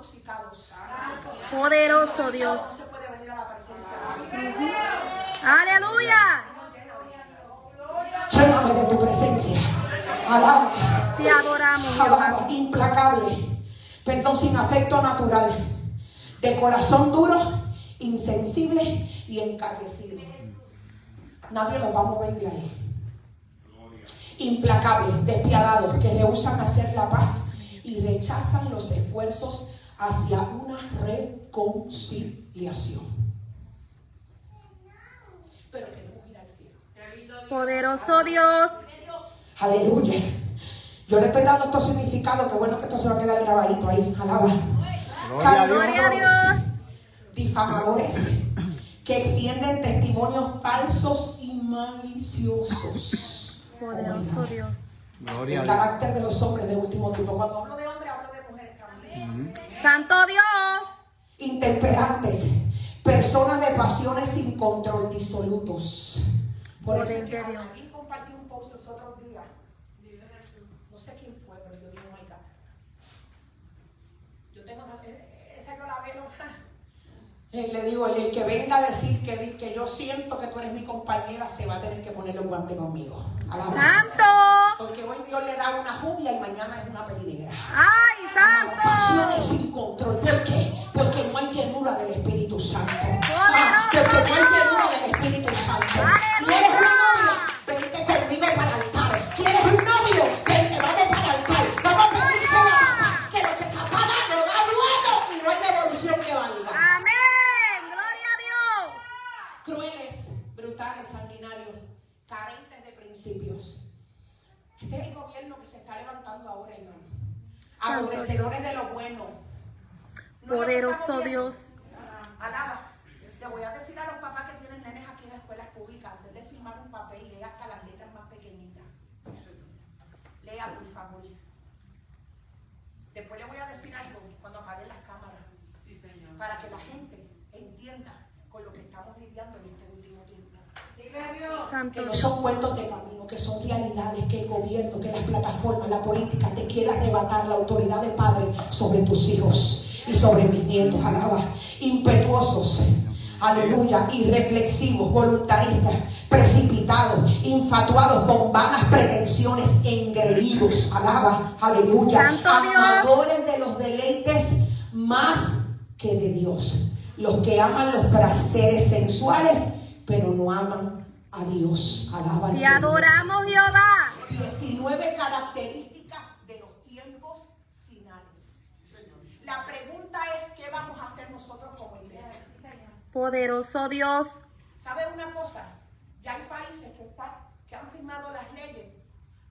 Intoxicados. Poderoso Dios. No se puede venir a la presencia. Aleluya. Llévame de tu presencia. Alaba. Te adoramos. Alaba. Implacable. Perdón sin afecto natural. De corazón duro, insensible y encarnecido. Nadie los va a mover de ahí. Implacables, despiadados, que rehusan hacer la paz y rechazan los esfuerzos hacia una reconciliación. Pero queremos ir al cielo. Poderoso Dios. Aleluya. Yo le estoy dando estos significados, que bueno que esto se va a quedar grabadito ahí. Alaba. Gloria a Dios. Difamadores que extienden testimonios falsos y maliciosos. Poderoso Dios. Gloria El carácter de los hombres de último tiempo. Cuando hablo de hombres, hablo de mujeres también. Santo Dios. Intemperantes, personas de pasiones sin control, disolutos. Por eso Poder es que Dios. aquí compartí un post los otros días. No sé quién fue, pero yo digo, oh my God. Yo tengo esa- eh, esa yo la veo. Le digo, el que venga a decir que, que yo siento que tú eres mi compañera, se va a tener que ponerle guante conmigo. ¡Santo! Porque hoy Dios le da una jubia y mañana es una pelinegra. ¡Ay, santo! Pasiones sin control. ¿Por qué? Porque no hay llenura del Espíritu Santo. Ah, porque no hay llenura del Espíritu Santo. ¡Aleluya! Principios. Este es el gobierno que se está levantando ahora, hermano. Aborrecedores de lo bueno. No Poderoso. Dios. Alaba. Le voy a decir a los papás que tienen nenes aquí en las escuelas públicas, antes de firmar un papel, lea hasta las letras más pequeñitas. Lea, por favor. Después le voy a decir algo cuando apaguen las cámaras, para que la gente entienda con lo que estamos lidiando en este. Que no son cuentos de camino, que son realidades que el gobierno, que las plataformas, la política te quiere arrebatar la autoridad de padre sobre tus hijos y sobre mis nietos. Alaba. Impetuosos. Aleluya. Irreflexivos, voluntaristas, precipitados, infatuados con vanas pretensiones, engreídos. Alaba. Aleluya. Amadores de los deleites más que de Dios. Los que aman los placeres sensuales, pero no aman a Dios. Alaba al Te adoramos, Jehová. 19 características de los tiempos finales. La pregunta es, ¿qué vamos a hacer nosotros como iglesia? Poderoso Dios. ¿Sabe una cosa? Ya hay países que, están- que han firmado las leyes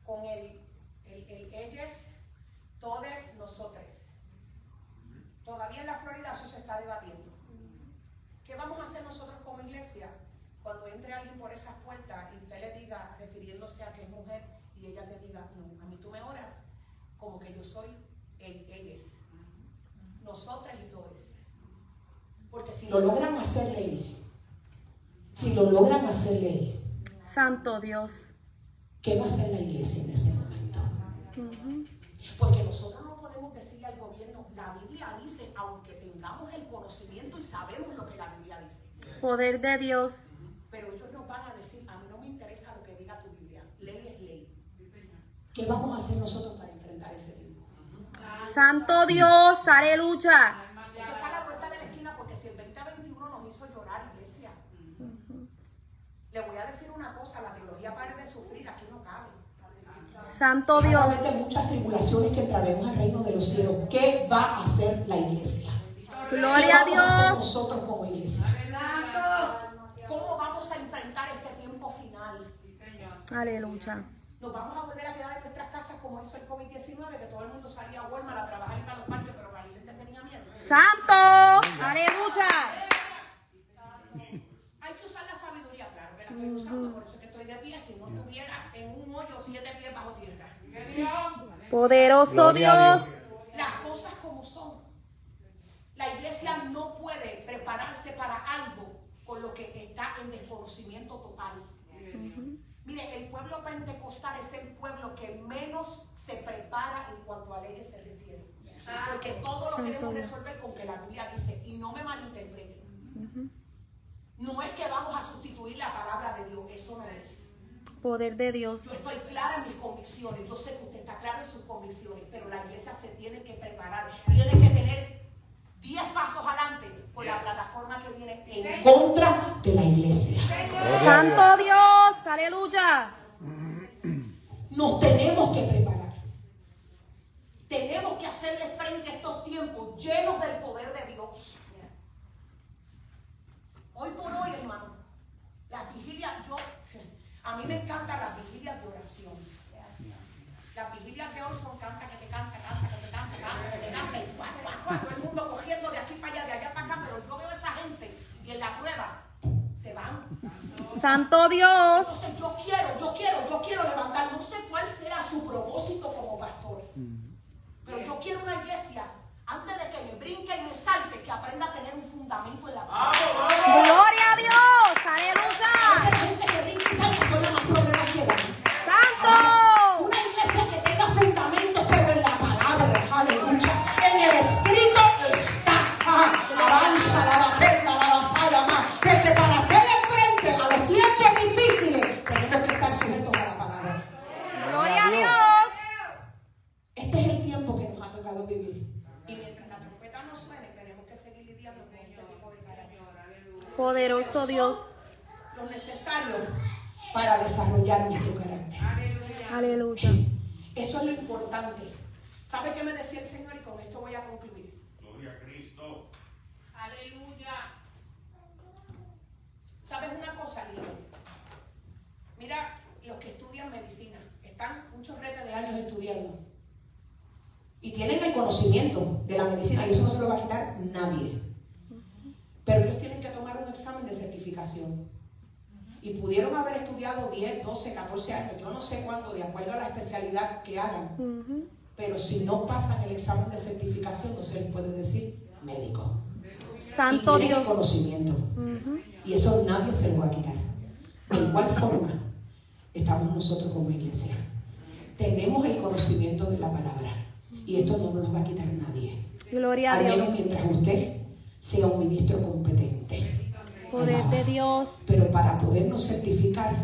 con el, el, el ellos, todos, nosotros. Todavía en la Florida eso se está debatiendo. ¿Qué vamos a hacer nosotros como iglesia cuando entre alguien por esas puertas y usted le diga, refiriéndose a que es mujer, y ella te diga, no, a mí tú me oras como que yo soy el, ellos, nosotras y todos. Porque si lo logran hacer ley, si lo logran hacer ley, Santo Dios. ¿qué va a hacer la iglesia en ese momento? Porque nosotros no podemos decirle al gobierno, la Biblia dice, aunque tengamos el conocimiento y sabemos lo que la Biblia dice, Poder de Dios. Pero ellos nos van a decir, a mí no me interesa lo que diga tu Biblia, ley es ley. ¿Qué vamos a hacer nosotros para enfrentar ese tiempo? Santo Dios. Aleluya. Eso está a la vuelta de la esquina porque si el 2021 nos hizo llorar, iglesia, le voy a decir una cosa, la teología pare de sufrir, aquí no cabe. Santo a Dios. de muchas tribulaciones que entraremos al reino de los cielos. ¿Qué va a hacer la iglesia? Gloria a ¿Qué vamos a hacer Dios. nosotros como iglesia? ¿Cómo vamos a enfrentar este tiempo final? Aleluya. Nos vamos a volver a quedar en nuestras casas como hizo el COVID-19, que todo el mundo salía a Walmart a trabajar y para los parques, pero la iglesia tenía miedo. Santo. Aleluya. Hay que usar la sabiduría, claro, que la estoy usando, por eso es que estoy de pie, si no estuviera en un hoyo siete pies bajo tierra. Poderoso Dios. las cosas como son. La iglesia no puede prepararse para algo con lo que está en desconocimiento total. Mire, el pueblo pentecostal es el pueblo que menos se prepara en cuanto a leyes se refiere. Porque todo lo queremos resolver con que la Biblia dice, y no me malinterpreten. No es que vamos a sustituir la palabra de Dios, eso no es. Poder de Dios. Yo estoy clara en mis convicciones, yo sé que usted está claro en sus convicciones, pero la iglesia se tiene que preparar, tiene que tener 10 pasos adelante por la plataforma que viene en contra de la iglesia. Santo Dios. Aleluya. Nos tenemos que preparar. Tenemos que hacerle frente a estos tiempos llenos del poder de Dios. Hoy por hoy, hermano, las vigilias, yo, a mí me encantan las vigilias de oración. Las vigilias de hoy son canta que te canta, canta que todo el mundo cogiendo de aquí para allá, de allá para acá, pero yo veo a esa gente y en la prueba se van. Santo Dios. Entonces yo quiero, yo quiero, yo quiero levantar, no sé cuál será su propósito como pastor, pero yo quiero una iglesia, antes de que me brinque y me salte, que aprenda a tener un fundamento en la palabra. Gloria a Dios. Esa Aleluya. gente que brinca y salta Poderoso Dios. Lo necesario para desarrollar nuestro carácter. Aleluya. Eso es lo importante. ¿Sabe qué me decía el Señor? Y con esto voy a concluir. Gloria a Cristo. ¿Sabes una cosa, Lilian? Mira los que estudian medicina, están muchos retos de años estudiando. Y tienen el conocimiento de la medicina y eso no se lo va a quitar nadie. Pero ellos tienen que tomar un examen de certificación. Y pudieron haber estudiado 10, 12, 14 años, yo no sé cuándo, de acuerdo a la especialidad que hagan. Pero si no pasan el examen de certificación, no se les puede decir médico. Santo y tienen el Dios. conocimiento. Y eso nadie se lo va a quitar. De igual forma, estamos nosotros como iglesia. Tenemos el conocimiento de la palabra. Y esto no nos lo va a quitar nadie. Gloria a Al menos Dios. mientras usted sea un ministro competente. Poder de. Dios. Pero para podernos certificar,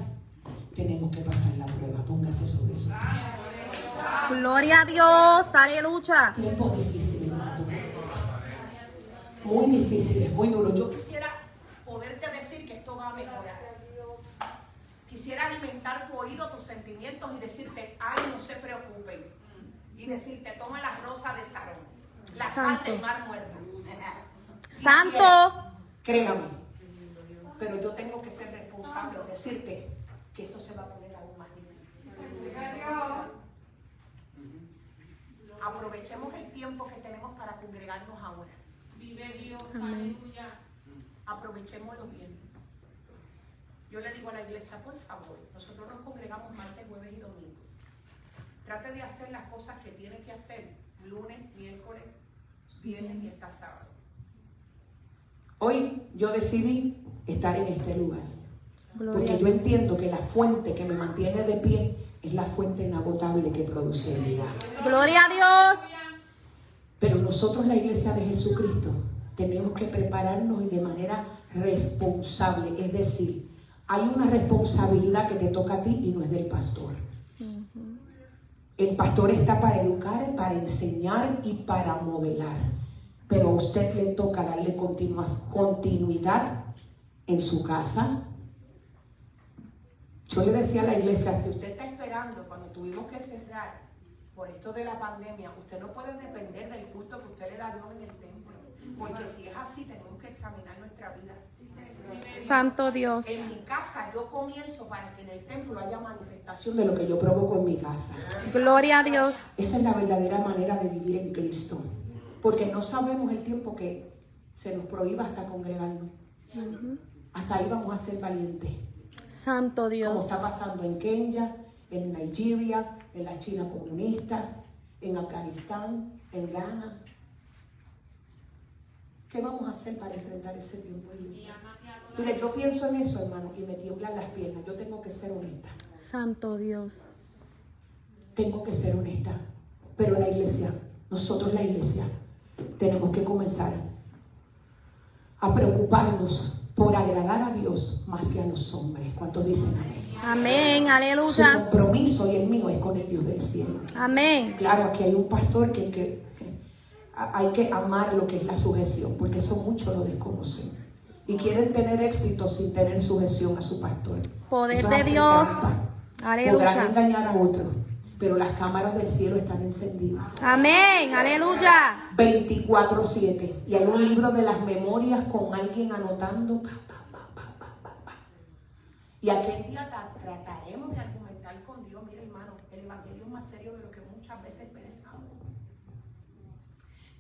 tenemos que pasar la prueba. Póngase sobre eso. Gloria a Dios. Aleluya. Tiempos difíciles. Muy difíciles, muy duros. Yo quisiera poderte decir que esto va a mejorar. Quisiera alimentar tu oído, tus sentimientos y decirte, ay, no se preocupen. Y decirte, toma la rosa de Sarón, la sal del mar muerto. Santo. Créame. Pero yo tengo que ser responsable, decirte que esto se va a poner aún más difícil. Aprovechemos el tiempo que tenemos para congregarnos ahora. Vive Dios, aleluya. Aprovechémoslo bien. Yo le digo a la iglesia, por favor, nosotros nos congregamos martes, jueves y domingo. Trate de hacer las cosas que tiene que hacer lunes, miércoles, viernes y hasta sábado. Hoy yo decidí estar en este lugar. Gloria Porque yo entiendo que la fuente que me mantiene de pie es la fuente inagotable que produce vida. Gloria a Dios. Pero nosotros, la iglesia de Jesucristo, tenemos que prepararnos y de manera responsable. Es decir, hay una responsabilidad que te toca a ti y no es del pastor. El pastor está para educar, para enseñar y para modelar. Pero a usted le toca darle continuidad en su casa. Yo le decía a la iglesia, si usted está esperando cuando tuvimos que cerrar por esto de la pandemia, usted no puede depender del culto que usted le da a Dios en el templo. Porque si es así, tenemos que examinar nuestra vida. Santo Dios. En mi casa yo comienzo para que en el templo haya manifestación de lo que yo provoco en mi casa. Gloria a Dios. Esa es la verdadera manera de vivir en Cristo. Porque no sabemos el tiempo que se nos prohíba hasta congregarnos. Hasta ahí vamos a ser valientes. Santo Como Dios. está pasando en Kenia, en Nigeria, en la China comunista, en Afganistán, en Ghana. ¿Qué vamos a hacer para enfrentar ese tiempo, iglesia? Mire, yo pienso en eso, hermano, y me tiemblan las piernas. Yo tengo que ser honesta. Santo Dios. Tengo que ser honesta. Pero la iglesia, nosotros la iglesia, tenemos que comenzar a preocuparnos por agradar a Dios más que a los hombres. ¿Cuántos dicen amén? Amén. Su Aleluya. compromiso y el mío es con el Dios del cielo. Amén. Claro, aquí hay un pastor que, hay que amar lo que es la sujeción, porque eso muchos lo desconocen. Y quieren tener éxito sin tener sujeción a su pastor. Poder Eso de Dios. trampa. Podrán Aleluya. engañar a otros, pero las cámaras del cielo están encendidas. Amén. Aleluya. 24-7. Y hay un libro de las memorias con alguien anotando. pa, pa, pa. Y aquel día tra- trataremos de argumentar con Dios. Mira, hermano, el evangelio es más serio de lo que muchas veces pensamos.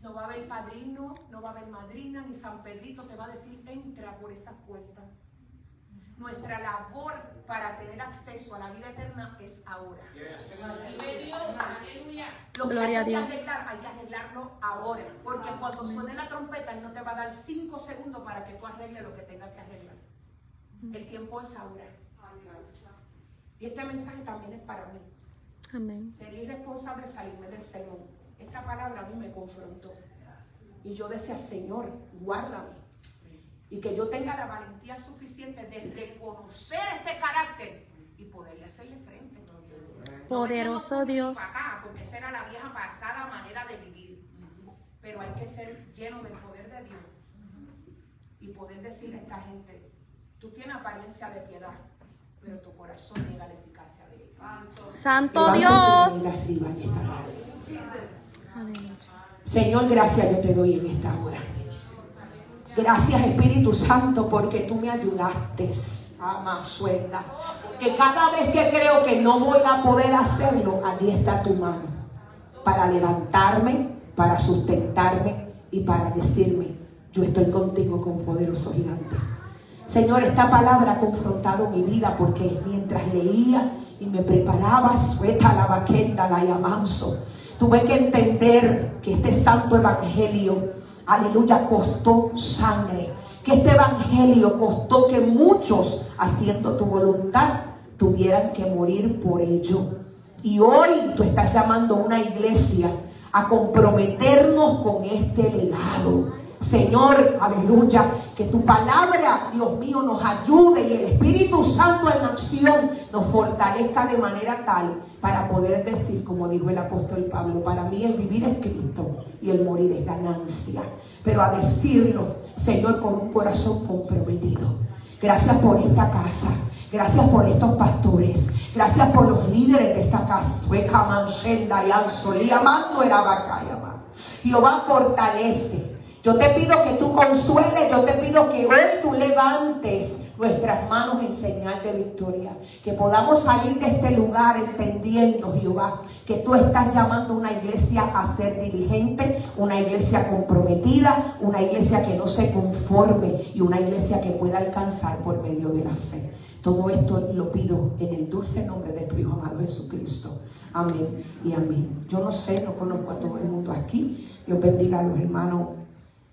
No va a haber padrino, no va a haber madrina, ni San Pedrito te va a decir, entra por esa puerta. Nuestra labor para tener acceso a la vida eterna es ahora. Dios, aleluya. Lo que hay que arreglar, hay que arreglarlo ahora. Porque cuando suene la trompeta, Él no te va a dar cinco segundos para que tú arregles lo que tengas que arreglar. El tiempo es ahora. Y este mensaje también es para mí. Amén. Sería irresponsable salirme del sermón. Esta palabra a mí me confrontó. Y yo decía, Señor, guárdame. Y que yo tenga la valentía suficiente de reconocer este carácter y poderle hacerle frente. Poderoso No Dios. acá, porque esa era la vieja pasada manera de vivir. Pero hay que ser lleno del poder de Dios y poder decirle a esta gente, tú tienes apariencia de piedad, pero tu corazón niega la eficacia de él. Santo Dios. Señor, gracias yo te doy en esta hora. Gracias Espíritu Santo porque tú me ayudaste. Suelta. Que cada vez que creo que no voy a poder hacerlo, allí está tu mano. Para levantarme, para sustentarme y para decirme, yo estoy contigo con poderoso gigante. Señor, esta palabra ha confrontado mi vida porque mientras leía y me preparaba, sueta la vaquenda, la llamanzo, tuve que entender que este santo evangelio, aleluya, costó sangre. Que este evangelio costó que muchos, haciendo tu voluntad, tuvieran que morir por ello. Y hoy tú estás llamando a una iglesia a comprometernos con este legado. Señor, aleluya, que tu palabra, Dios mío, nos ayude y el Espíritu Santo en acción nos fortalezca de manera tal para poder decir, como dijo el apóstol Pablo, para mí el vivir es Cristo y el morir es ganancia. Pero a decirlo, Señor, con un corazón comprometido. Gracias por esta casa. Gracias por estos pastores. Gracias por los líderes de esta casa. Jehová fortalece. Yo te pido que tú consueles, yo te pido que hoy tú levantes nuestras manos en señal de victoria. Que podamos salir de este lugar entendiendo, Jehová, que tú estás llamando a una iglesia a ser dirigente, una iglesia comprometida, una iglesia que no se conforme y una iglesia que pueda alcanzar por medio de la fe. Todo esto lo pido en el dulce nombre de tu Hijo amado Jesucristo. Amén y amén. Yo no sé, no conozco a todo el mundo aquí. Dios bendiga a los hermanos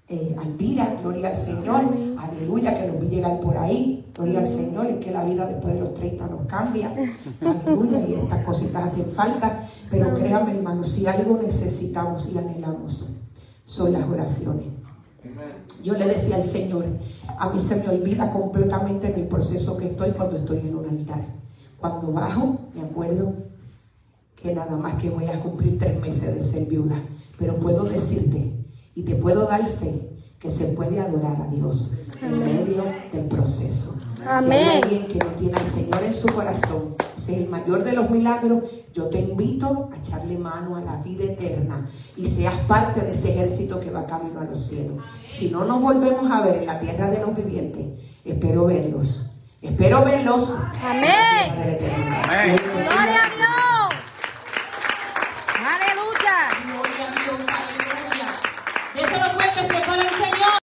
eh, Alvira, gloria al Señor, aleluya, que nos vi llegar por ahí, gloria al Señor, es que la vida después de los 30 nos cambia, aleluya, y estas cositas hacen falta, pero créame hermano, si algo necesitamos y anhelamos, son las oraciones. Yo le decía al Señor, a mí se me olvida completamente en el proceso que estoy cuando estoy en un altar. Cuando bajo, me acuerdo que nada más que voy a cumplir tres meses de ser viuda, pero puedo decirte y te puedo dar fe que se puede adorar a Dios en medio del proceso. Si hay alguien que no tiene al Señor en su corazón, ese es el mayor de los milagros, yo te invito a echarle mano a la vida eterna y seas parte de ese ejército que va camino a los cielos. Si no nos volvemos a ver en la tierra de los vivientes, espero verlos. Espero verlos. Amén. En la tierra de la eternidad. Gloria a Dios.